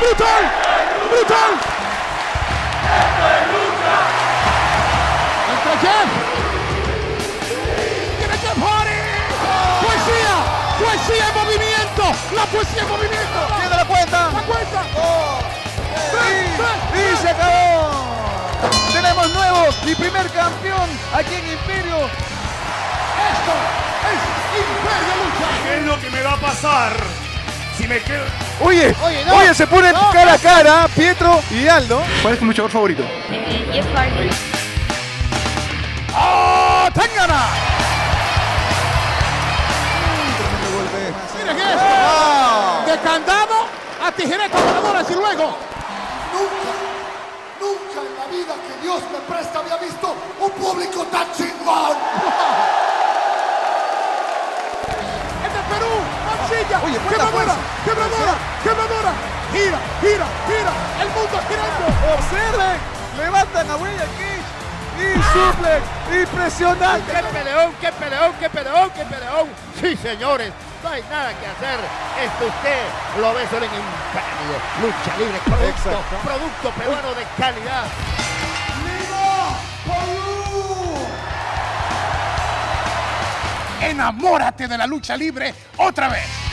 brutal, brutal. Entra Jeff. Tiene Jeff Hardy. Poesía, poesía en movimiento. La poesía en movimiento. Tiene la cuenta. La cuenta. Y, y se acabó. Tenemos nuevo y primer campeón aquí en Imperio. Esto es Imperio Lucha. ¿Qué es lo que me va a pasar si me quedo? Oye, Oye, no. oye, se ponen No, cara a cara Pietro y Aldo. ¿Cuál es tu luchador favorito? Jeff Hardy. ¡Oh, Tangana! Mira que es. Ah. De candado a tijeretas voladoras y luego Nunca, nunca en la vida que Dios me presta había visto un público tan chingón. es de Perú, Mancilla, quebradora, quebradora, gira, gira, gira, el mundo girando. Observen, levantan a William King y suplex impresionante. ¡Qué peleón, qué peleón, qué peleón, qué peleón! Sí, señores, no hay nada que hacer. Esto usted lo ve solo en Imperio. Lucha libre, producto, Exacto. producto peruano de calidad. Enamórate de la lucha libre otra vez.